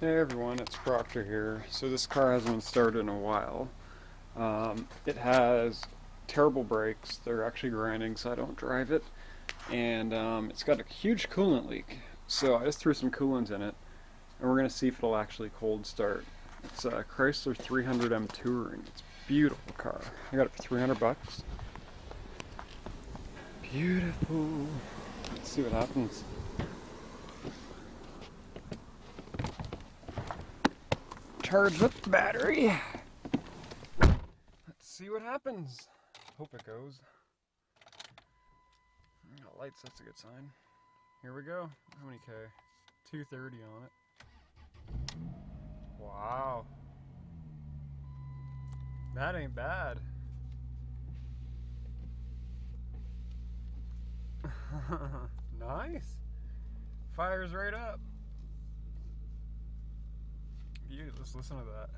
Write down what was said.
Hey everyone, it's Proctor here. So this car hasn't started in a while. Um, it has terrible brakes. They're actually grinding, so I don't drive it. And um, it's got a huge coolant leak. So I just threw some coolant in it, and we're gonna see if it'll actually cold start. It's a Chrysler 300M Touring. It's a beautiful car. I got it for 300 bucks. Beautiful. Let's see what happens. Charge up the battery. Let's see what happens. Hope it goes. Got lights, that's a good sign. Here we go. How many K? 230 on it. Wow. That ain't bad. nice. Fires right up. You, let's listen to that.